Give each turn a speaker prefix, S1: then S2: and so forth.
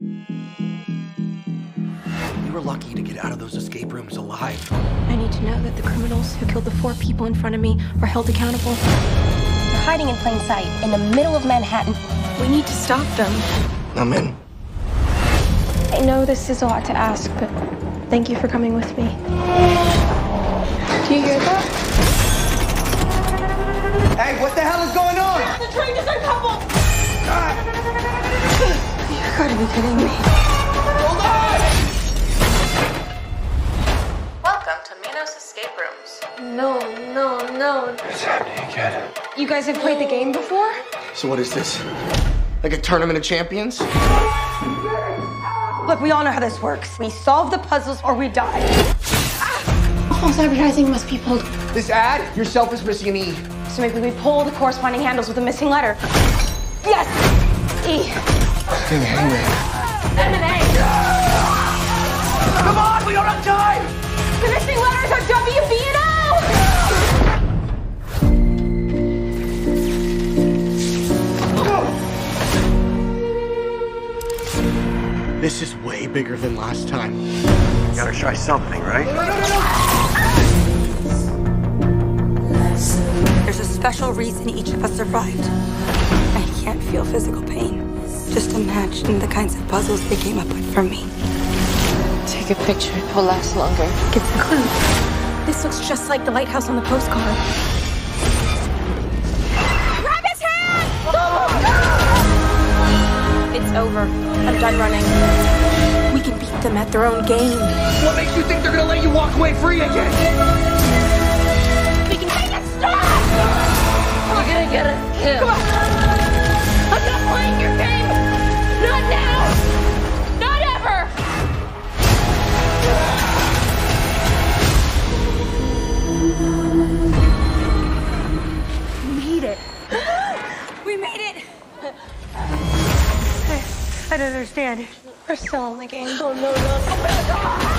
S1: We were lucky to get out of those escape rooms alive.
S2: I need to know that the criminals who killed the four people in front of me are held accountable.
S3: They're hiding in plain sight in the middle of Manhattan.
S2: We need to stop them.
S1: I'm in.
S2: I know this is a lot to ask, but thank you for coming with me. Do you hear that?
S4: Hey, what the hell is going on?
S2: Be kidding me.
S5: Welcome to Minos Escape Rooms.
S2: No, no, no.
S4: What's happening again?
S2: You guys have played the game before?
S1: So what is this? Like a tournament of champions?
S6: Look, we all know how this works. We solve the puzzles or we die. Ah!
S2: False advertising must be pulled.
S4: This ad, yourself is missing an E.
S6: So maybe we pull the corresponding handles with a missing letter. Yes! E.
S4: Dang hangman.
S6: Come on, we don't have time! The missing letters are W, B, and O!
S1: This is way bigger than last time.
S4: Gotta try something, right?
S6: There's a special reason each of us survived. I can't feel physical pain. Just imagine the kinds of puzzles they came up with for me.
S2: Take a picture. It will last longer. Give the clue. This looks just like the lighthouse on the postcard.
S6: Grab his hand!
S2: It's over. I'm done running. We can beat them at their own game.
S4: What makes you think they're gonna let you walk away free again?
S2: We can make it stop! We're gonna get us killed. I'm
S6: I, I don't understand.
S2: We're still in the game.
S6: Oh, no, no.